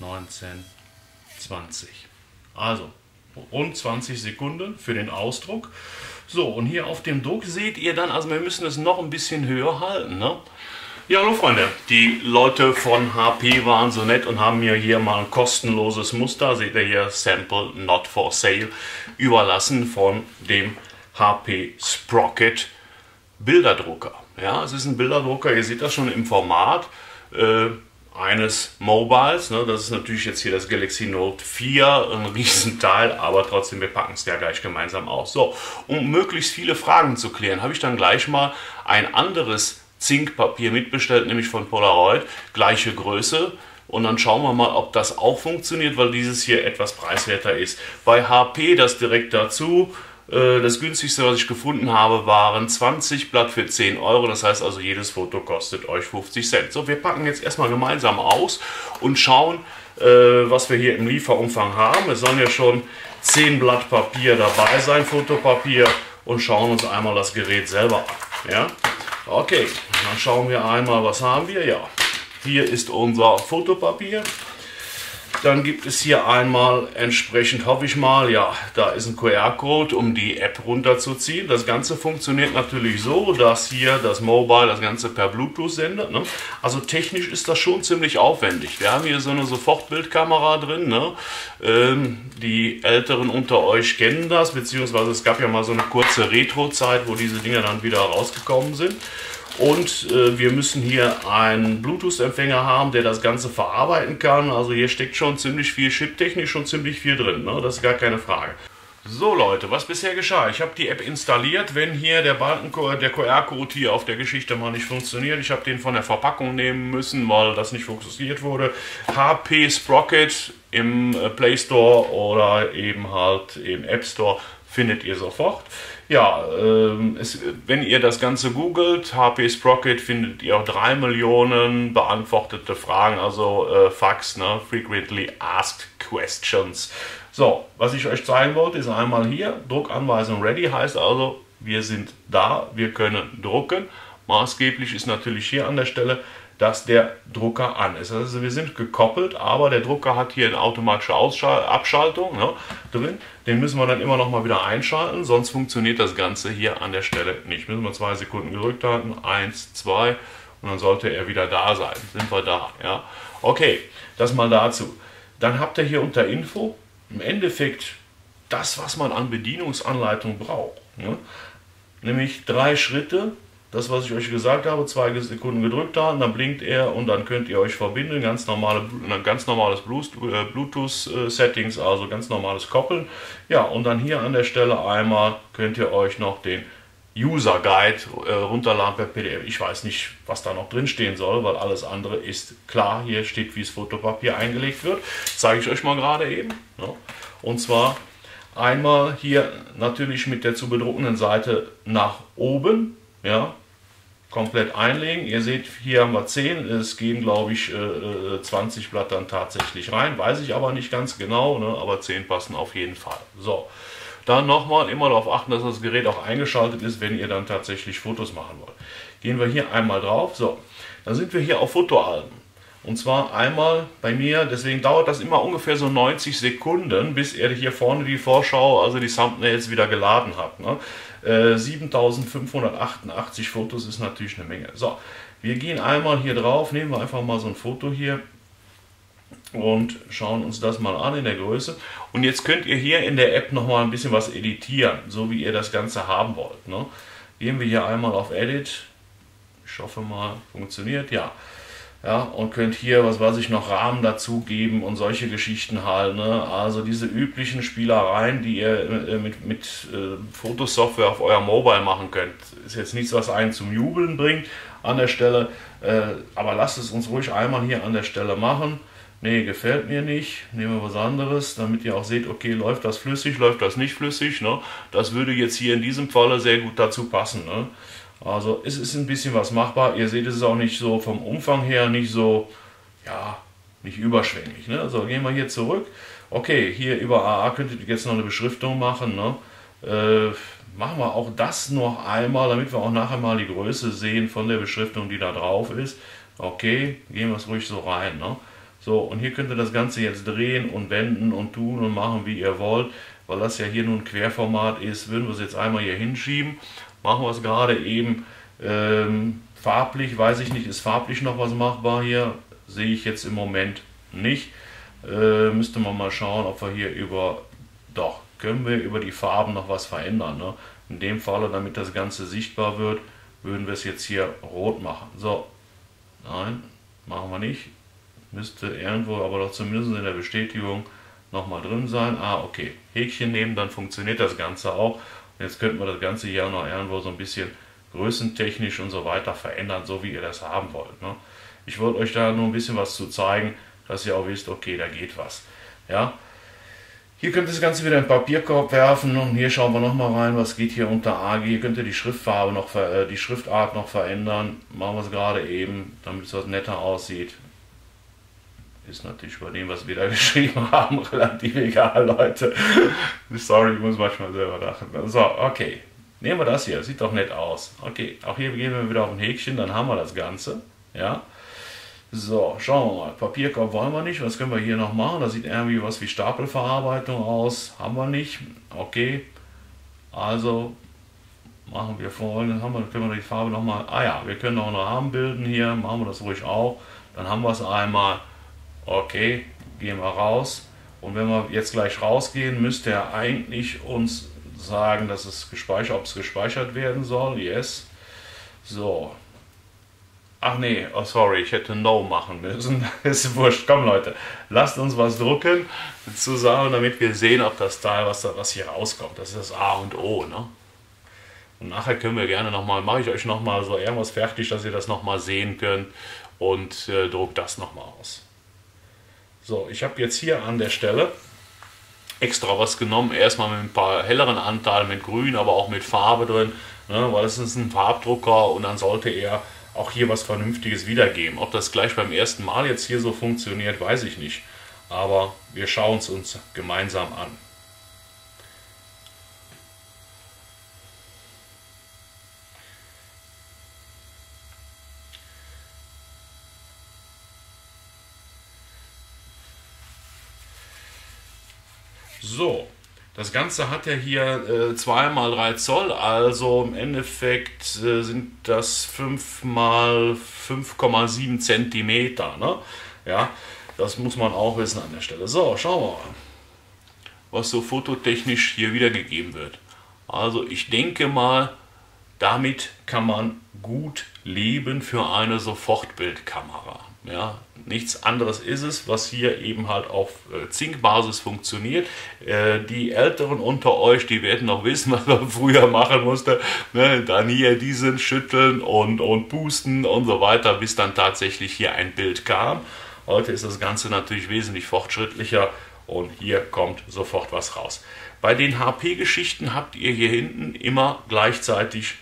19, 20. Also rund 20 Sekunden für den Ausdruck. So, und hier auf dem Druck seht ihr dann, also wir müssen es noch ein bisschen höher halten. Ne? Ja, hallo Freunde, die Leute von HP waren so nett und haben mir hier mal ein kostenloses Muster, seht ihr hier, Sample Not For Sale, überlassen von dem HP Sprocket Bilderdrucker. Ja, es ist ein Bilderdrucker, ihr seht das schon im Format. Äh, eines Mobiles. Ne? Das ist natürlich jetzt hier das Galaxy Note 4, ein Riesenteil, aber trotzdem, wir packen es ja gleich gemeinsam aus. So, um möglichst viele Fragen zu klären, habe ich dann gleich mal ein anderes Zinkpapier mitbestellt, nämlich von Polaroid, gleiche Größe. Und dann schauen wir mal, ob das auch funktioniert, weil dieses hier etwas preiswerter ist. Bei HP das direkt dazu. Äh, das günstigste, was ich gefunden habe, waren 20 Blatt für 10 Euro. Das heißt also, jedes Foto kostet euch 50 Cent. So, wir packen jetzt erstmal gemeinsam aus und schauen, äh, was wir hier im Lieferumfang haben. Es sollen ja schon 10 Blatt Papier dabei sein, Fotopapier, und schauen uns einmal das Gerät selber an. Ja? Okay, dann schauen wir einmal, was haben wir. Ja, hier ist unser Fotopapier. Dann gibt es hier einmal entsprechend, hoffe ich mal, ja, da ist ein QR-Code, um die App runterzuziehen. Das Ganze funktioniert natürlich so, dass hier das Mobile das Ganze per Bluetooth sendet. Ne? Also technisch ist das schon ziemlich aufwendig. Wir haben hier so eine Sofortbildkamera drin. Ne? Ähm, die Älteren unter euch kennen das, beziehungsweise es gab ja mal so eine kurze Retro-Zeit, wo diese Dinger dann wieder rausgekommen sind. Und äh, wir müssen hier einen Bluetooth-Empfänger haben, der das Ganze verarbeiten kann. Also hier steckt schon ziemlich viel chiptechnisch schon ziemlich viel drin. Ne? Das ist gar keine Frage. So Leute, was bisher geschah? Ich habe die App installiert, wenn hier der der QR-Code hier auf der Geschichte mal nicht funktioniert. Ich habe den von der Verpackung nehmen müssen, weil das nicht fokussiert wurde. HP Sprocket im äh, Play Store oder eben halt im App Store findet ihr sofort. Ja, ähm, es, wenn ihr das Ganze googelt, HP Sprocket, findet ihr auch drei Millionen beantwortete Fragen, also äh, Fax, ne? Frequently Asked Questions. So, was ich euch zeigen wollte, ist einmal hier, Druckanweisung ready, heißt also, wir sind da, wir können drucken. Maßgeblich ist natürlich hier an der Stelle, dass der Drucker an ist. Also wir sind gekoppelt, aber der Drucker hat hier eine automatische Ausschal Abschaltung ne, drin. Den müssen wir dann immer noch mal wieder einschalten, sonst funktioniert das Ganze hier an der Stelle nicht. Müssen wir zwei Sekunden gedrückt halten, eins, zwei und dann sollte er wieder da sein. Sind wir da, ja. Okay, das mal dazu. Dann habt ihr hier unter Info im Endeffekt das, was man an Bedienungsanleitung braucht. Ne? Nämlich drei Schritte, das, was ich euch gesagt habe, zwei Sekunden gedrückt haben, dann blinkt er und dann könnt ihr euch verbinden. Ganz, normale, ganz normales äh, Bluetooth-Settings, also ganz normales Koppeln. Ja, und dann hier an der Stelle einmal könnt ihr euch noch den User Guide äh, runterladen per PDF. Ich weiß nicht, was da noch drin stehen soll, weil alles andere ist klar. Hier steht, wie das Fotopapier eingelegt wird. Zeige ich euch mal gerade eben. Ja. Und zwar einmal hier natürlich mit der zu bedruckenden Seite nach oben. Ja, komplett einlegen. Ihr seht, hier haben wir 10, es gehen glaube ich 20 äh, Blatt dann tatsächlich rein, weiß ich aber nicht ganz genau, ne? aber 10 passen auf jeden Fall. So, dann nochmal immer darauf achten, dass das Gerät auch eingeschaltet ist, wenn ihr dann tatsächlich Fotos machen wollt. Gehen wir hier einmal drauf, so, dann sind wir hier auf Fotoalben. Und zwar einmal bei mir, deswegen dauert das immer ungefähr so 90 Sekunden, bis er hier vorne die Vorschau, also die Thumbnails wieder geladen hat. Ne? Äh, 7588 Fotos ist natürlich eine Menge. So, wir gehen einmal hier drauf, nehmen wir einfach mal so ein Foto hier und schauen uns das mal an in der Größe. Und jetzt könnt ihr hier in der App nochmal ein bisschen was editieren, so wie ihr das Ganze haben wollt. Ne? Gehen wir hier einmal auf Edit. Ich hoffe mal, funktioniert. Ja, ja, und könnt hier, was weiß ich, noch Rahmen dazugeben und solche Geschichten halt. Ne? Also diese üblichen Spielereien, die ihr äh, mit, mit äh, Fotosoftware auf euer Mobile machen könnt. Ist jetzt nichts, was einen zum Jubeln bringt an der Stelle, äh, aber lasst es uns ruhig einmal hier an der Stelle machen. Nee, gefällt mir nicht, nehmen wir was anderes, damit ihr auch seht, okay, läuft das flüssig, läuft das nicht flüssig. Ne? Das würde jetzt hier in diesem Falle sehr gut dazu passen. Ne? Also es ist ein bisschen was machbar. Ihr seht, es ist auch nicht so vom Umfang her nicht so, ja, nicht überschwänglich. Ne? So, gehen wir hier zurück. Okay, hier über AA könntet ihr jetzt noch eine Beschriftung machen. Ne? Äh, machen wir auch das noch einmal, damit wir auch nachher mal die Größe sehen von der Beschriftung, die da drauf ist. Okay, gehen wir es ruhig so rein. Ne? So, und hier könnt ihr das Ganze jetzt drehen und wenden und tun und machen, wie ihr wollt. Weil das ja hier nur ein Querformat ist, würden wir es jetzt einmal hier hinschieben. Machen wir es gerade eben ähm, farblich, weiß ich nicht, ist farblich noch was machbar hier? Sehe ich jetzt im Moment nicht. Äh, müsste man mal schauen, ob wir hier über, doch, können wir über die Farben noch was verändern. Ne? In dem Falle, damit das Ganze sichtbar wird, würden wir es jetzt hier rot machen. So, nein, machen wir nicht. Müsste irgendwo, aber doch zumindest in der Bestätigung nochmal drin sein. Ah, okay. Häkchen nehmen, dann funktioniert das Ganze auch. Jetzt könnten wir das Ganze hier noch irgendwo so ein bisschen größentechnisch und so weiter verändern, so wie ihr das haben wollt. Ne? Ich wollte euch da nur ein bisschen was zu zeigen, dass ihr auch wisst, okay, da geht was. Ja, hier könnt ihr das Ganze wieder in den Papierkorb werfen und hier schauen wir nochmal rein, was geht hier unter AG. Hier könnt ihr die Schriftfarbe noch, äh, die Schriftart noch verändern. Machen wir es gerade eben, damit es was netter aussieht. Ist natürlich bei dem, was wir da geschrieben haben, relativ egal, Leute. Sorry, ich muss manchmal selber lachen. So, okay. Nehmen wir das hier, sieht doch nett aus. Okay, auch hier gehen wir wieder auf ein Häkchen, dann haben wir das Ganze. Ja, so, schauen wir mal. Papierkorb wollen wir nicht. Was können wir hier noch machen? Da sieht irgendwie was wie Stapelverarbeitung aus. Haben wir nicht. Okay. Also machen wir folgendes. Haben wir, können wir die Farbe nochmal. Ah ja, wir können noch einen Rahmen bilden hier. Machen wir das ruhig auch. Dann haben wir es einmal. Okay, gehen wir raus. Und wenn wir jetzt gleich rausgehen, müsste er eigentlich uns sagen, dass es gespeichert, ob es gespeichert werden soll. Yes. So, Ach nee, oh sorry, ich hätte No machen müssen. ist wurscht. Komm Leute, lasst uns was drucken zusammen, damit wir sehen, ob das Teil, was, was hier rauskommt. Das ist das A und O. Ne? Und nachher können wir gerne nochmal, mache ich euch nochmal so irgendwas fertig, dass ihr das nochmal sehen könnt und äh, druck das nochmal aus. So, ich habe jetzt hier an der Stelle extra was genommen. Erstmal mit ein paar helleren Anteilen, mit Grün, aber auch mit Farbe drin, ne? weil es ist ein Farbdrucker und dann sollte er auch hier was Vernünftiges wiedergeben. Ob das gleich beim ersten Mal jetzt hier so funktioniert, weiß ich nicht. Aber wir schauen es uns gemeinsam an. So, das Ganze hat ja hier äh, 2 mal 3 Zoll, also im Endeffekt äh, sind das 5 mal 5,7 Zentimeter. Ne? Ja, das muss man auch wissen an der Stelle. So, schauen wir mal, was so fototechnisch hier wiedergegeben wird. Also ich denke mal, damit kann man gut leben für eine Sofortbildkamera. Ja, nichts anderes ist es, was hier eben halt auf äh, Zinkbasis funktioniert. Äh, die Älteren unter euch, die werden noch wissen, was man früher machen musste. Ne? Dann hier diesen schütteln und, und pusten und so weiter, bis dann tatsächlich hier ein Bild kam. Heute ist das Ganze natürlich wesentlich fortschrittlicher und hier kommt sofort was raus. Bei den HP-Geschichten habt ihr hier hinten immer gleichzeitig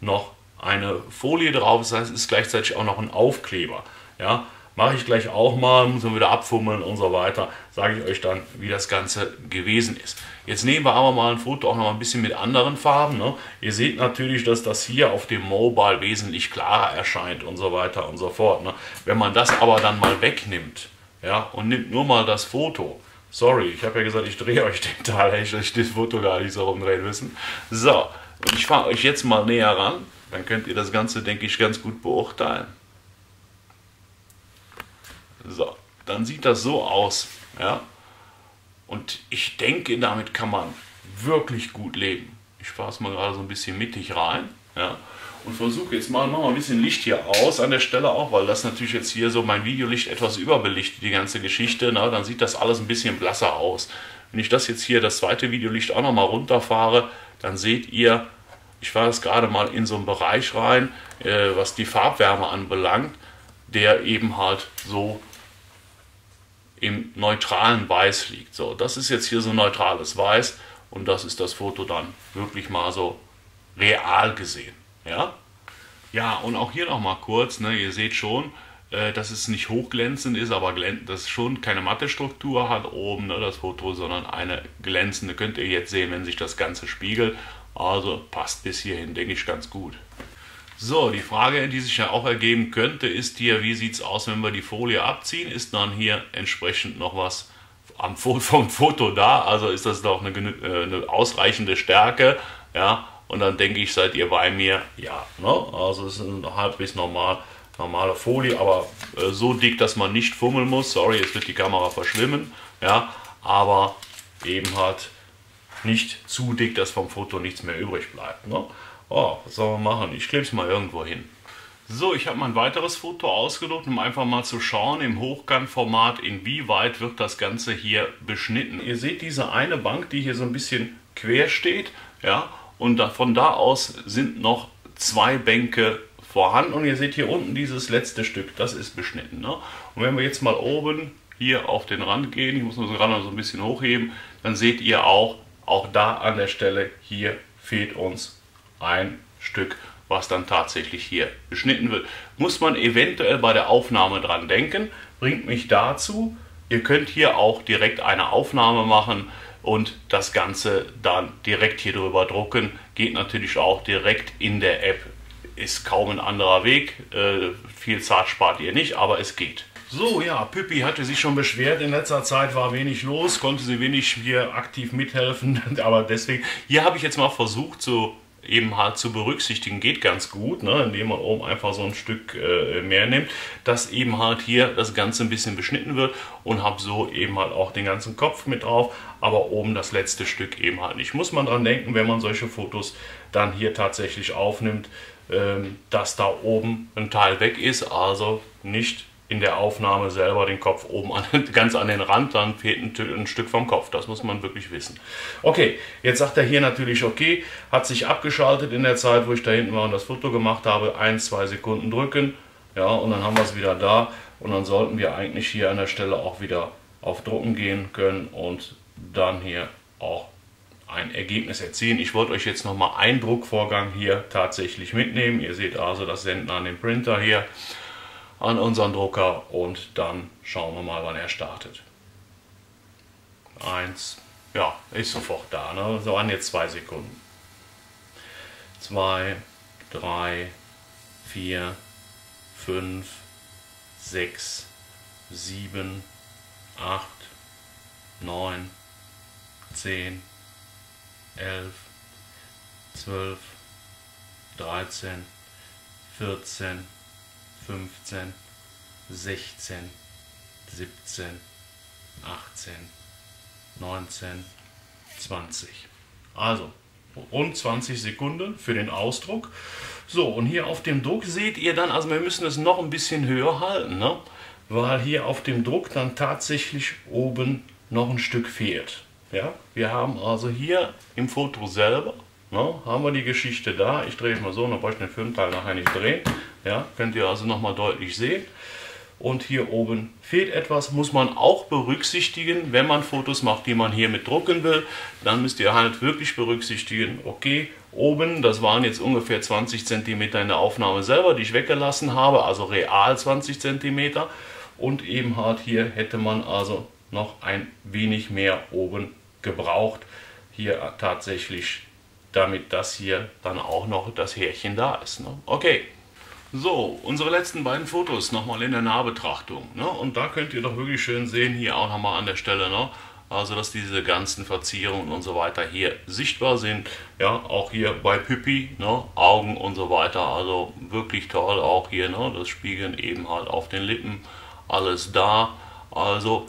noch eine Folie drauf, das heißt, es ist gleichzeitig auch noch ein Aufkleber. Ja, mache ich gleich auch mal, muss man wieder abfummeln und so weiter. Sage ich euch dann, wie das Ganze gewesen ist. Jetzt nehmen wir aber mal ein Foto auch noch ein bisschen mit anderen Farben. Ne? Ihr seht natürlich, dass das hier auf dem Mobile wesentlich klarer erscheint und so weiter und so fort. Ne? Wenn man das aber dann mal wegnimmt ja, und nimmt nur mal das Foto, Sorry, ich habe ja gesagt, ich drehe euch den Teil, hätte ich das Foto gar nicht so rumdrehen müssen. So, ich fahre euch jetzt mal näher ran, dann könnt ihr das Ganze, denke ich, ganz gut beurteilen. So, dann sieht das so aus. Ja? Und ich denke, damit kann man wirklich gut leben. Ich fahre es mal gerade so ein bisschen mittig rein. Ja? Und versuche jetzt mal, mal ein bisschen Licht hier aus an der Stelle auch, weil das natürlich jetzt hier so mein Videolicht etwas überbelichtet, die ganze Geschichte. Na, dann sieht das alles ein bisschen blasser aus. Wenn ich das jetzt hier, das zweite Videolicht auch nochmal runterfahre, dann seht ihr, ich fahre jetzt gerade mal in so einen Bereich rein, äh, was die Farbwärme anbelangt, der eben halt so im neutralen Weiß liegt. So, das ist jetzt hier so neutrales Weiß und das ist das Foto dann wirklich mal so real gesehen. Ja, ja und auch hier noch mal kurz, ne, ihr seht schon, äh, dass es nicht hochglänzend ist, aber das schon keine matte Struktur hat oben, ne, das Foto, sondern eine glänzende. Könnt ihr jetzt sehen, wenn sich das Ganze spiegelt. Also passt bis hierhin, denke ich, ganz gut. So, die Frage, die sich ja auch ergeben könnte, ist hier, wie sieht es aus, wenn wir die Folie abziehen? Ist dann hier entsprechend noch was am, vom Foto da? Also ist das doch eine, äh, eine ausreichende Stärke? Ja, und dann denke ich, seid ihr bei mir? Ja, ne? also es ist eine halbwegs normal, normale Folie, aber äh, so dick, dass man nicht fummeln muss. Sorry, jetzt wird die Kamera verschwimmen. Ja, aber eben halt nicht zu dick, dass vom Foto nichts mehr übrig bleibt. Ne? Oh, was soll man machen? Ich klebe es mal irgendwo hin. So, ich habe mein weiteres Foto ausgedruckt, um einfach mal zu schauen im Hochkantformat, inwieweit wird das Ganze hier beschnitten. Ihr seht diese eine Bank, die hier so ein bisschen quer steht, ja, und von da aus sind noch zwei Bänke vorhanden und ihr seht hier unten dieses letzte Stück, das ist beschnitten. Ne? Und wenn wir jetzt mal oben hier auf den Rand gehen, ich muss das gerade so ein bisschen hochheben, dann seht ihr auch, auch da an der Stelle, hier fehlt uns ein Stück, was dann tatsächlich hier beschnitten wird. Muss man eventuell bei der Aufnahme dran denken, bringt mich dazu, ihr könnt hier auch direkt eine Aufnahme machen und das Ganze dann direkt hier drüber drucken. Geht natürlich auch direkt in der App. Ist kaum ein anderer Weg. Äh, viel Zeit spart ihr nicht, aber es geht. So, ja, Püppi hatte sich schon beschwert. In letzter Zeit war wenig los, konnte sie wenig hier aktiv mithelfen. Aber deswegen, hier habe ich jetzt mal versucht, so eben halt zu berücksichtigen, geht ganz gut, ne, indem man oben einfach so ein Stück äh, mehr nimmt, dass eben halt hier das Ganze ein bisschen beschnitten wird und habe so eben halt auch den ganzen Kopf mit drauf, aber oben das letzte Stück eben halt nicht. Muss man dran denken, wenn man solche Fotos dann hier tatsächlich aufnimmt, ähm, dass da oben ein Teil weg ist, also nicht in der Aufnahme selber den Kopf oben an, ganz an den Rand, dann fehlt ein, ein, Stück vom Kopf. Das muss man wirklich wissen. Okay, jetzt sagt er hier natürlich okay, hat sich abgeschaltet in der Zeit, wo ich da hinten war und das Foto gemacht habe. Ein, zwei Sekunden drücken, ja, und dann haben wir es wieder da. Und dann sollten wir eigentlich hier an der Stelle auch wieder auf Drucken gehen können und dann hier auch ein Ergebnis erzielen. Ich wollte euch jetzt nochmal einen Druckvorgang hier tatsächlich mitnehmen. Ihr seht also das Senden an den Printer hier an unseren Drucker und dann schauen wir mal, wann er startet. Eins, ja, ist sofort da, ne? so an jetzt zwei Sekunden. Zwei, drei, vier, fünf, sechs, sieben, acht, neun, zehn, elf, zwölf, dreizehn, vierzehn, 15, 16, 17, 18, 19, 20. Also rund 20 Sekunden für den Ausdruck. So, und hier auf dem Druck seht ihr dann, also wir müssen es noch ein bisschen höher halten, ne? weil hier auf dem Druck dann tatsächlich oben noch ein Stück fehlt. Ja? Wir haben also hier im Foto selber, ne, haben wir die Geschichte da. Ich drehe es mal so, dann brauche ich den Filmteil nachher nicht drehen. Ja, könnt ihr also nochmal deutlich sehen. Und hier oben fehlt etwas, muss man auch berücksichtigen, wenn man Fotos macht, die man hier mit drucken will. Dann müsst ihr halt wirklich berücksichtigen, okay, oben, das waren jetzt ungefähr 20 cm in der Aufnahme selber, die ich weggelassen habe, also real 20 cm. Und eben halt hier hätte man also noch ein wenig mehr oben gebraucht. Hier tatsächlich, damit das hier dann auch noch das Härchen da ist. Ne? Okay. So, unsere letzten beiden Fotos nochmal in der Nahbetrachtung. Ne? Und da könnt ihr doch wirklich schön sehen, hier auch nochmal an der Stelle, ne? also dass diese ganzen Verzierungen und so weiter hier sichtbar sind. Ja, auch hier bei Püppi, ne? Augen und so weiter, also wirklich toll auch hier, ne? das Spiegeln eben halt auf den Lippen, alles da. Also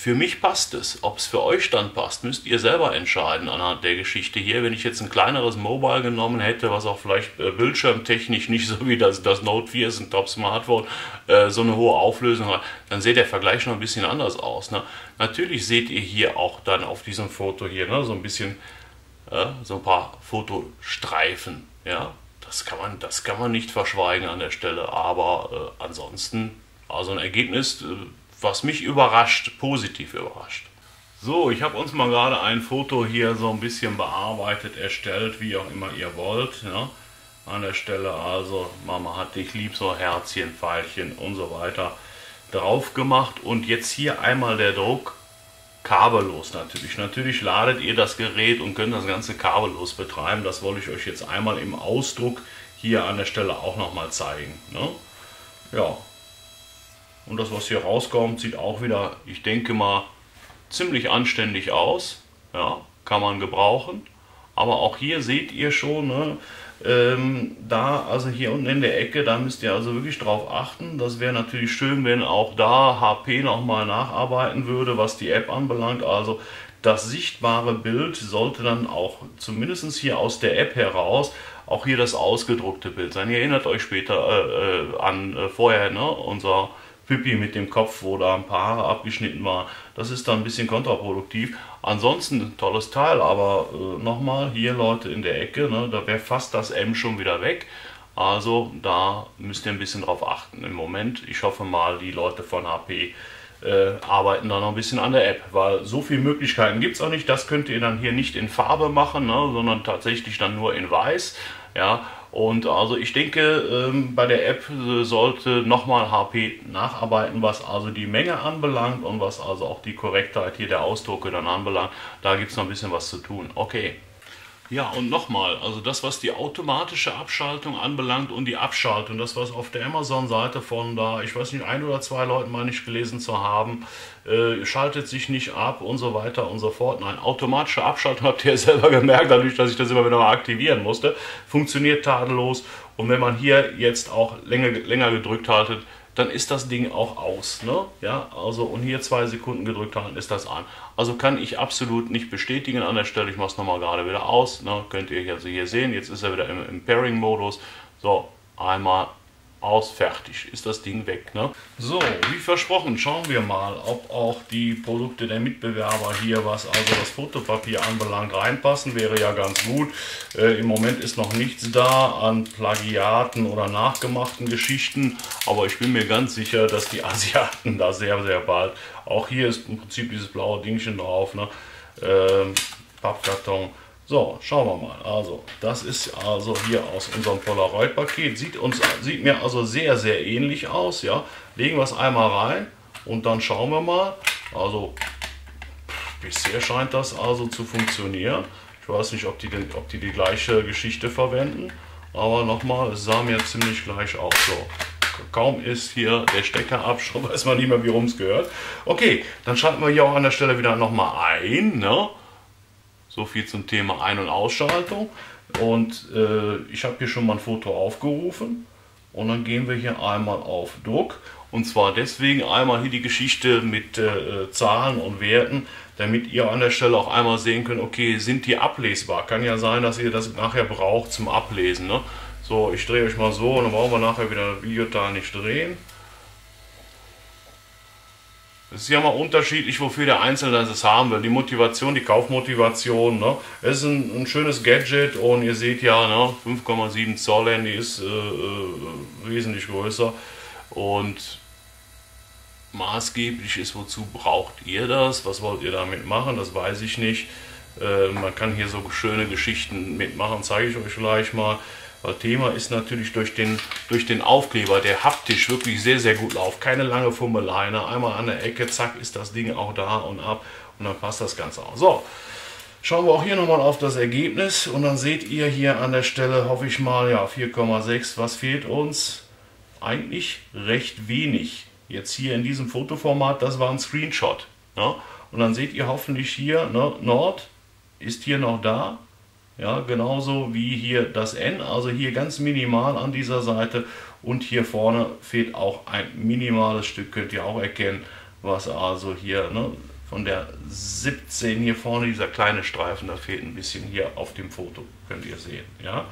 für mich passt es. Ob es für euch dann passt, müsst ihr selber entscheiden anhand der Geschichte hier. Wenn ich jetzt ein kleineres Mobile genommen hätte, was auch vielleicht äh, bildschirmtechnisch nicht so wie das, das Note 4 ist ein Top-Smartphone, äh, so eine hohe Auflösung hat, dann sieht der Vergleich noch ein bisschen anders aus. Ne? Natürlich seht ihr hier auch dann auf diesem Foto hier ne, so ein bisschen, äh, so ein paar Fotostreifen. Ja? Das, kann man, das kann man nicht verschweigen an der Stelle, aber äh, ansonsten, also ein Ergebnis äh, was mich überrascht, positiv überrascht. So, ich habe uns mal gerade ein Foto hier so ein bisschen bearbeitet, erstellt, wie auch immer ihr wollt. Ja. An der Stelle also, Mama hat dich lieb, so Herzchen, Pfeilchen und so weiter drauf gemacht. Und jetzt hier einmal der Druck, kabellos natürlich. Natürlich ladet ihr das Gerät und könnt das Ganze kabellos betreiben. Das wollte ich euch jetzt einmal im Ausdruck hier an der Stelle auch nochmal zeigen. Ne? Ja. Und das, was hier rauskommt, sieht auch wieder, ich denke mal, ziemlich anständig aus. Ja, kann man gebrauchen. Aber auch hier seht ihr schon, ne, ähm, da, also hier unten in der Ecke, da müsst ihr also wirklich drauf achten. Das wäre natürlich schön, wenn auch da HP nochmal nacharbeiten würde, was die App anbelangt. Also das sichtbare Bild sollte dann auch zumindest hier aus der App heraus auch hier das ausgedruckte Bild sein. Ihr erinnert euch später äh, äh, an äh, vorher, ne, unser Pippi mit dem Kopf, wo da ein paar Haare abgeschnitten waren. Das ist dann ein bisschen kontraproduktiv. Ansonsten tolles Teil, aber äh, nochmal, hier Leute in der Ecke, ne, da wäre fast das M schon wieder weg. Also da müsst ihr ein bisschen drauf achten. Im Moment, ich hoffe mal, die Leute von HP äh, arbeiten da noch ein bisschen an der App, weil so viele Möglichkeiten gibt es auch nicht. Das könnt ihr dann hier nicht in Farbe machen, ne, sondern tatsächlich dann nur in Weiß. Ja, und also ich denke, ähm, bei der App äh, sollte nochmal HP nacharbeiten, was also die Menge anbelangt und was also auch die Korrektheit hier der Ausdrucke dann anbelangt. Da gibt es noch ein bisschen was zu tun. Okay. Ja, und nochmal, also das, was die automatische Abschaltung anbelangt und die Abschaltung, das, was auf der Amazon-Seite von da, ich weiß nicht, ein oder zwei Leuten mal nicht gelesen zu haben, äh, schaltet sich nicht ab und so weiter und so fort. Nein, automatische Abschaltung habt ihr ja selber gemerkt, dadurch, dass ich das immer wieder mal aktivieren musste, funktioniert tadellos. Und wenn man hier jetzt auch länger, länger gedrückt haltet, dann ist das Ding auch aus. Ne? Ja, also und hier zwei Sekunden gedrückt halten, ist das an. Also kann ich absolut nicht bestätigen an der Stelle. Ich mache es nochmal gerade wieder aus. Ne? Könnt ihr also hier sehen. Jetzt ist er wieder im, im Pairing-Modus. So, einmal aus, fertig, ist das Ding weg. Ne? So, wie versprochen, schauen wir mal, ob auch die Produkte der Mitbewerber hier, was also das Fotopapier anbelangt, reinpassen. Wäre ja ganz gut. Äh, Im Moment ist noch nichts da an Plagiaten oder nachgemachten Geschichten, aber ich bin mir ganz sicher, dass die Asiaten da sehr, sehr bald, auch hier ist im Prinzip dieses blaue Dingchen drauf, ne? Ähm, Pappkarton, so, schauen wir mal. Also, das ist also hier aus unserem Polaroid-Paket. Sieht, sieht mir also sehr, sehr ähnlich aus. Ja, Legen wir es einmal rein und dann schauen wir mal. Also, bisher scheint das also zu funktionieren. Ich weiß nicht, ob die, ob die die gleiche Geschichte verwenden. Aber nochmal, es sah mir ziemlich gleich aus. So, kaum ist hier der Stecker ab, schon weiß man nicht mehr, wie rum es gehört. Okay, dann schalten wir hier auch an der Stelle wieder nochmal ein. Ne? So viel zum Thema Ein- und Ausschaltung. Und äh, ich habe hier schon mal ein Foto aufgerufen. Und dann gehen wir hier einmal auf Druck. Und zwar deswegen einmal hier die Geschichte mit äh, Zahlen und Werten, damit ihr an der Stelle auch einmal sehen könnt, okay, sind die ablesbar? Kann ja sein, dass ihr das nachher braucht zum Ablesen. Ne? So, ich drehe euch mal so und dann brauchen wir nachher wieder ein Video da nicht drehen. Es ist ja mal unterschiedlich, wofür der Einzelne das haben will. Die Motivation, die Kaufmotivation. Ne? Es ist ein, ein schönes Gadget und ihr seht ja, ne, 5,7 Zoll Handy ist äh, äh, wesentlich größer. Und maßgeblich ist, wozu braucht ihr das? Was wollt ihr damit machen? Das weiß ich nicht. Äh, man kann hier so schöne Geschichten mitmachen, zeige ich euch gleich mal. Weil Thema ist natürlich durch den, durch den Aufkleber, der haptisch wirklich sehr, sehr gut läuft. Keine lange Fummelei. Ne? Einmal an der Ecke, zack, ist das Ding auch da und ab. Und dann passt das Ganze auch. So, schauen wir auch hier nochmal auf das Ergebnis. Und dann seht ihr hier an der Stelle, hoffe ich mal, ja, 4,6. Was fehlt uns? Eigentlich recht wenig. Jetzt hier in diesem Fotoformat, das war ein Screenshot. Ne? Und dann seht ihr hoffentlich hier, ne, Nord ist hier noch da. Ja, genauso wie hier das N, also hier ganz minimal an dieser Seite und hier vorne fehlt auch ein minimales Stück, könnt ihr auch erkennen, was also hier ne, von der 17 hier vorne, dieser kleine Streifen, da fehlt ein bisschen hier auf dem Foto, könnt ihr sehen. Ja,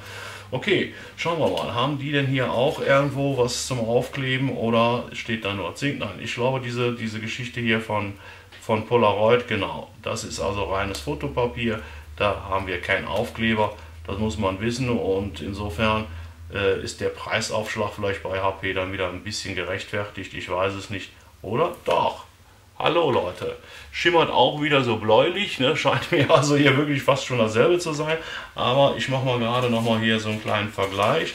Okay, schauen wir mal, haben die denn hier auch irgendwo was zum Aufkleben oder steht da nur Zink? Nein, ich glaube diese, diese Geschichte hier von, von Polaroid, genau, das ist also reines Fotopapier. Da haben wir keinen Aufkleber, das muss man wissen und insofern äh, ist der Preisaufschlag vielleicht bei HP dann wieder ein bisschen gerechtfertigt, ich weiß es nicht. Oder? Doch. Hallo Leute, schimmert auch wieder so bläulich, ne? scheint mir also hier wirklich fast schon dasselbe zu sein, aber ich mache mal gerade noch mal hier so einen kleinen Vergleich.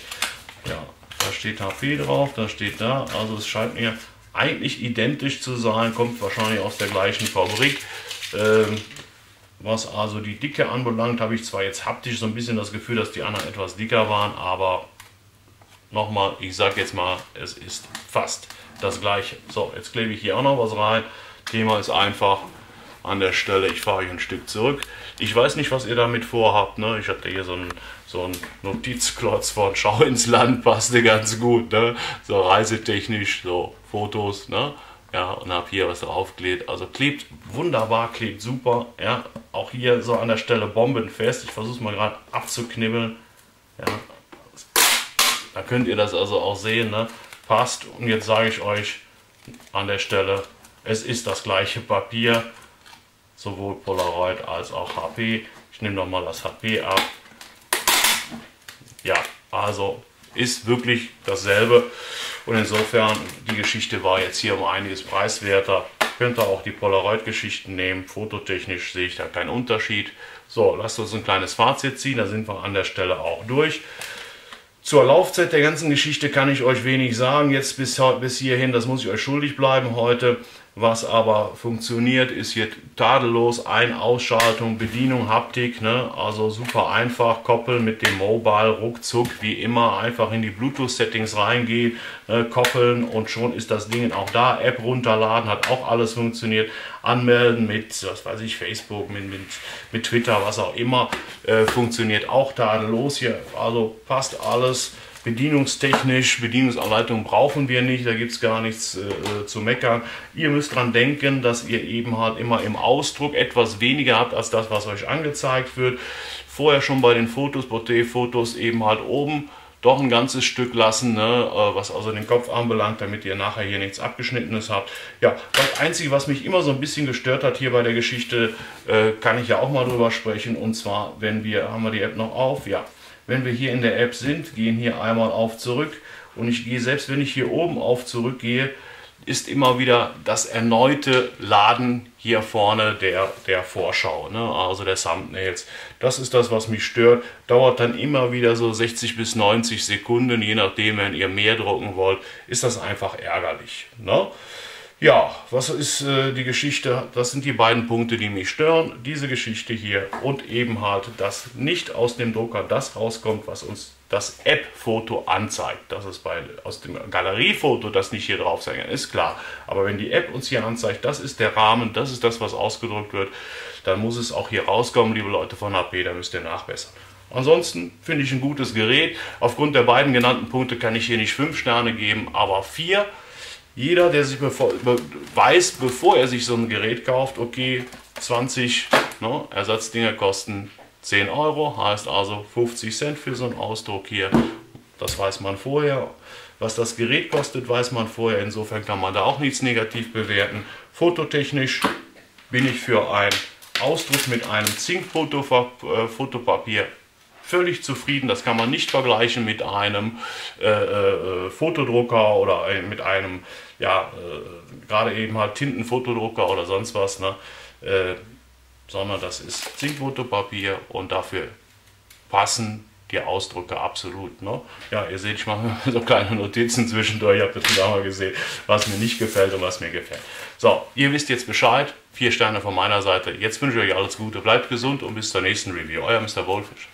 Ja, da steht HP drauf, da steht da, also es scheint mir eigentlich identisch zu sein, kommt wahrscheinlich aus der gleichen Fabrik. Ähm, was also die Dicke anbelangt, habe ich zwar jetzt haptisch so ein bisschen das Gefühl, dass die anderen etwas dicker waren, aber nochmal, ich sage jetzt mal, es ist fast das gleiche. So, jetzt klebe ich hier auch noch was rein. Thema ist einfach an der Stelle, ich fahre hier ein Stück zurück. Ich weiß nicht, was ihr damit vorhabt. Ne? Ich hatte hier so einen so Notizklotz von Schau ins Land, passte ganz gut. Ne? So reisetechnisch, so Fotos. Ne? Ja, und habe hier was draufgelegt. Also klebt wunderbar, klebt super. Ja, auch hier so an der Stelle bombenfest. Ich versuche es mal gerade abzuknibbeln. Ja, da könnt ihr das also auch sehen. Ne? Passt. Und jetzt sage ich euch an der Stelle, es ist das gleiche Papier, sowohl Polaroid als auch HP. Ich nehme nochmal das HP ab. Ja, also ist wirklich dasselbe. Und insofern, die Geschichte war jetzt hier um einiges preiswerter. Könnt ihr auch die Polaroid-Geschichten nehmen. Fototechnisch sehe ich da keinen Unterschied. So, lasst uns ein kleines Fazit ziehen. Da sind wir an der Stelle auch durch. Zur Laufzeit der ganzen Geschichte kann ich euch wenig sagen. Jetzt bis, bis hierhin, das muss ich euch schuldig bleiben heute. Was aber funktioniert, ist hier tadellos Ein-, Ausschaltung, Bedienung, Haptik. Ne? Also super einfach, koppeln mit dem Mobile, ruckzuck, wie immer, einfach in die Bluetooth-Settings reingehen, äh, koppeln und schon ist das Ding auch da. App runterladen, hat auch alles funktioniert. Anmelden mit, was weiß ich, Facebook, mit, mit, mit Twitter, was auch immer, äh, funktioniert auch tadellos hier. Also passt alles. Bedienungstechnisch, Bedienungsanleitung brauchen wir nicht, da gibt es gar nichts äh, zu meckern. Ihr müsst daran denken, dass ihr eben halt immer im Ausdruck etwas weniger habt als das, was euch angezeigt wird. Vorher schon bei den Fotos, Porträtfotos eben halt oben doch ein ganzes Stück lassen, ne, äh, was also den Kopf anbelangt, damit ihr nachher hier nichts abgeschnittenes habt. Ja, das Einzige, was mich immer so ein bisschen gestört hat hier bei der Geschichte, äh, kann ich ja auch mal drüber sprechen. Und zwar, wenn wir, haben wir die App noch auf? Ja, wenn wir hier in der App sind, gehen hier einmal auf zurück und ich gehe, selbst wenn ich hier oben auf zurück gehe, ist immer wieder das erneute Laden hier vorne der, der Vorschau, ne? also der Thumbnails. Das ist das, was mich stört. Dauert dann immer wieder so 60 bis 90 Sekunden, je nachdem, wenn ihr mehr drucken wollt, ist das einfach ärgerlich. Ne? Ja, was ist äh, die Geschichte? Das sind die beiden Punkte, die mich stören. Diese Geschichte hier und eben halt, dass nicht aus dem Drucker das rauskommt, was uns das App-Foto anzeigt. Dass es bei, aus dem Galeriefoto das nicht hier drauf sein kann, ist klar. Aber wenn die App uns hier anzeigt, das ist der Rahmen, das ist das, was ausgedruckt wird, dann muss es auch hier rauskommen, liebe Leute von HP, da müsst ihr nachbessern. Ansonsten finde ich ein gutes Gerät. Aufgrund der beiden genannten Punkte kann ich hier nicht 5 Sterne geben, aber 4. Jeder, der sich bevor, weiß, bevor er sich so ein Gerät kauft, okay, 20 ne, Ersatzdinger kosten 10 Euro, heißt also 50 Cent für so einen Ausdruck hier. Das weiß man vorher. Was das Gerät kostet, weiß man vorher. Insofern kann man da auch nichts negativ bewerten. Fototechnisch bin ich für einen Ausdruck mit einem Zinkfotopapier völlig zufrieden. Das kann man nicht vergleichen mit einem äh, äh, Fotodrucker oder mit einem, ja, äh, gerade eben halt Tintenfotodrucker oder sonst was, ne? Äh, sondern das ist Zinkfotopapier und dafür passen die Ausdrucke absolut. Ne? Ja, ihr seht, ich mache so kleine Notizen zwischendurch. Ich habe das auch mal gesehen, was mir nicht gefällt und was mir gefällt. So, ihr wisst jetzt Bescheid. Vier Sterne von meiner Seite. Jetzt wünsche ich euch alles Gute. Bleibt gesund und bis zur nächsten Review. Euer Mr. Wohlfisch.